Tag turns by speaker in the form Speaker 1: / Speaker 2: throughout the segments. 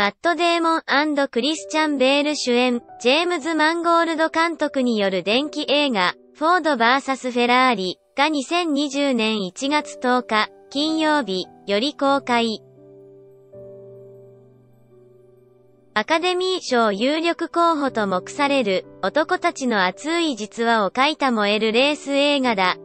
Speaker 1: マット・デーモンクリスチャン・ベール主演、ジェームズ・マンゴールド監督による電気映画、フォード VS フェラーリが2020年1月10日、金曜日、より公開。アカデミー賞有力候補と目される男たちの熱い実話を書いた燃えるレース映画だ。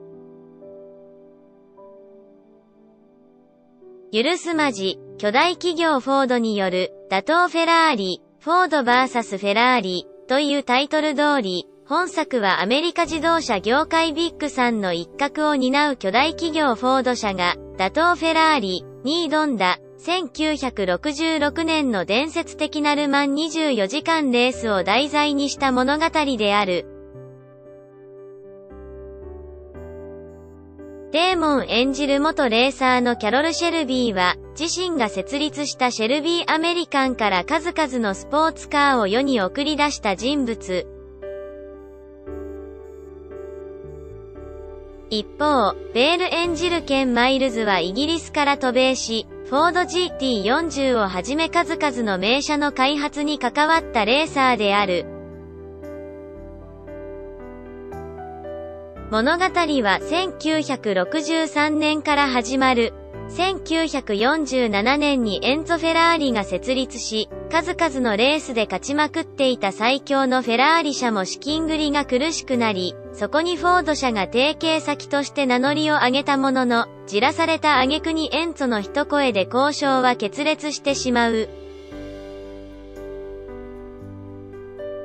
Speaker 1: 許すまじ、巨大企業フォードによる、打倒フェラーリ、フォード VS フェラーリ、というタイトル通り、本作はアメリカ自動車業界ビッグさんの一角を担う巨大企業フォード社が、打倒フェラーリに挑んだ、1966年の伝説的なルマン24時間レースを題材にした物語である。デーモン演じる元レーサーのキャロル・シェルビーは、自身が設立したシェルビーアメリカンから数々のスポーツカーを世に送り出した人物。一方、ベール演じるケン・マイルズはイギリスから渡米し、フォード GT40 をはじめ数々の名車の開発に関わったレーサーである。物語は1963年から始まる。1947年にエンゾ・フェラーリが設立し、数々のレースで勝ちまくっていた最強のフェラーリ社も資金繰りが苦しくなり、そこにフォード社が提携先として名乗りを上げたものの、じらされた挙句にエンツォの一声で交渉は決裂してしまう。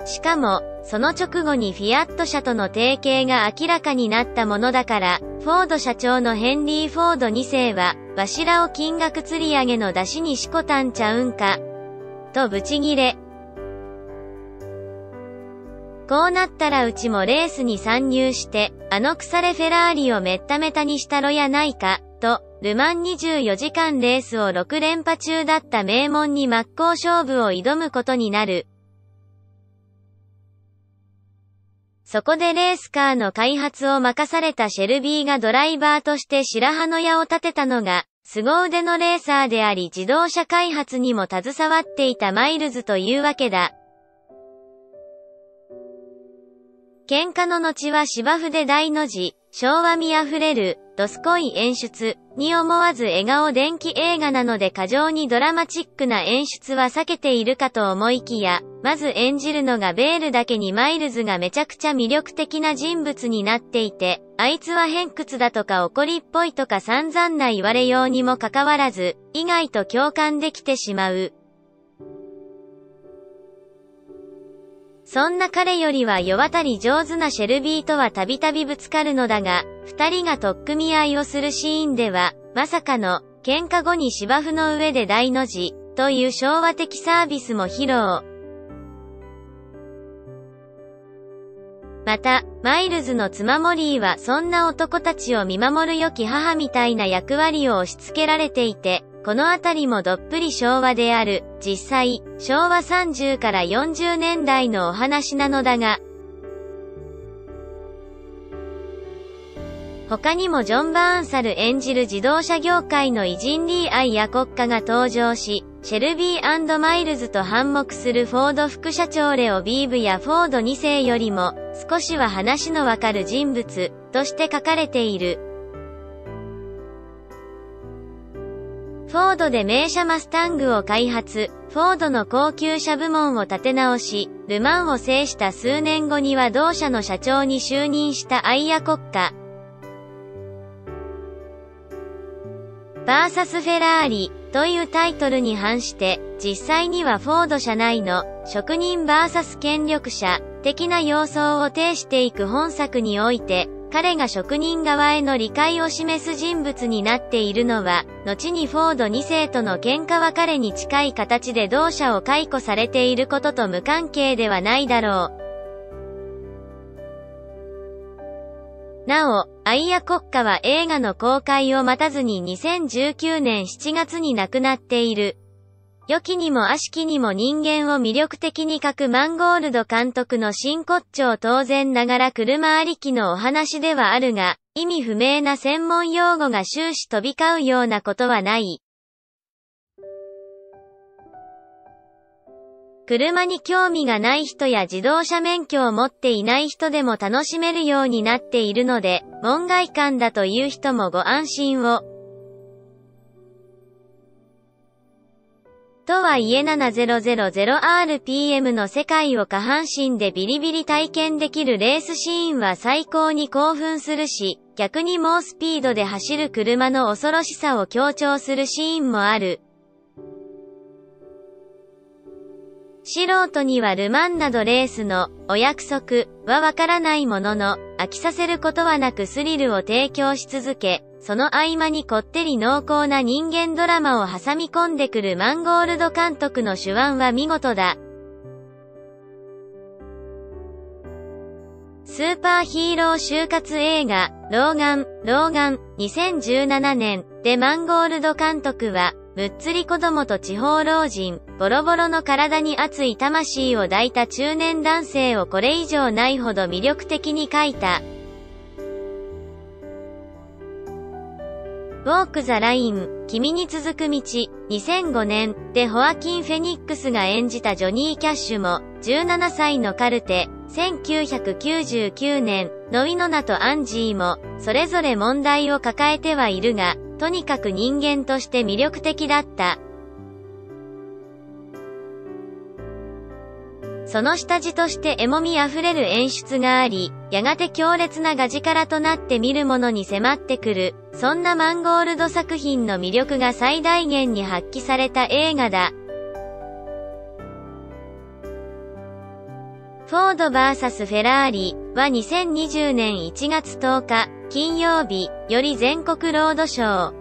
Speaker 1: しかも、その直後にフィアット社との提携が明らかになったものだから、フォード社長のヘンリー・フォード2世は、わしらを金額釣り上げの出しにしこたんちゃうんか。とブチギレ。こうなったらうちもレースに参入して、あの腐れフェラーリをめっためたにしたろやないか、と、ルマン24時間レースを6連覇中だった名門に真っ向勝負を挑むことになる。そこでレースカーの開発を任されたシェルビーがドライバーとして白羽の矢を立てたのが、凄腕のレーサーであり自動車開発にも携わっていたマイルズというわけだ。喧嘩の後は芝生で大の字、昭和見あふれる、ドスコイ演出に思わず笑顔電気映画なので過剰にドラマチックな演出は避けているかと思いきや、まず演じるのがベールだけにマイルズがめちゃくちゃ魅力的な人物になっていて、あいつは偏屈だとか怒りっぽいとか散々な言われようにもかかわらず、意外と共感できてしまう。そんな彼よりは世渡り上手なシェルビーとはたびたびぶつかるのだが、二人が取っ組み合いをするシーンでは、まさかの、喧嘩後に芝生の上で大の字、という昭和的サービスも披露。また、マイルズの妻モリーはそんな男たちを見守る良き母みたいな役割を押し付けられていて、このあたりもどっぷり昭和である。実際、昭和30から40年代のお話なのだが、他にもジョン・バーンサル演じる自動車業界の偉人リー・アイアコッカが登場し、シェルビーマイルズと反目するフォード副社長レオ・ビーブやフォード2世よりも、少しは話のわかる人物、として書かれている。フォードで名車マスタングを開発、フォードの高級車部門を立て直し、ルマンを制した数年後には同社の社長に就任したアイアコッカ。バーサスフェラーリというタイトルに反して、実際にはフォード社内の職人バーサス権力者的な様相を呈していく本作において、彼が職人側への理解を示す人物になっているのは、後にフォード2世との喧嘩別れに近い形で同社を解雇されていることと無関係ではないだろう。なお、アイア国家は映画の公開を待たずに2019年7月に亡くなっている。良きにも悪しきにも人間を魅力的に書くマンゴールド監督の真骨頂当然ながら車ありきのお話ではあるが、意味不明な専門用語が終始飛び交うようなことはない。車に興味がない人や自動車免許を持っていない人でも楽しめるようになっているので、門外観だという人もご安心を。とはいえ 7000rpm の世界を下半身でビリビリ体験できるレースシーンは最高に興奮するし、逆に猛スピードで走る車の恐ろしさを強調するシーンもある。素人にはルマンなどレースのお約束はわからないものの、飽きさせることはなくスリルを提供し続け、その合間にこってり濃厚な人間ドラマを挟み込んでくるマンゴールド監督の手腕は見事だ。スーパーヒーロー就活映画、老眼、老眼、2017年でマンゴールド監督は、むっつり子供と地方老人、ボロボロの体に熱い魂を抱いた中年男性をこれ以上ないほど魅力的に描いた。ウォーク・ザ・ライン、君に続く道、2005年でホアキン・フェニックスが演じたジョニー・キャッシュも、17歳のカルテ、1999年、ノイノナとアンジーも、それぞれ問題を抱えてはいるが、とにかく人間として魅力的だった。その下地としてエモみあふれる演出があり、やがて強烈なガジカラとなって見る者に迫ってくる、そんなマンゴールド作品の魅力が最大限に発揮された映画だ。フォード VS フェラーリは2020年1月10日、金曜日より全国ロードショー。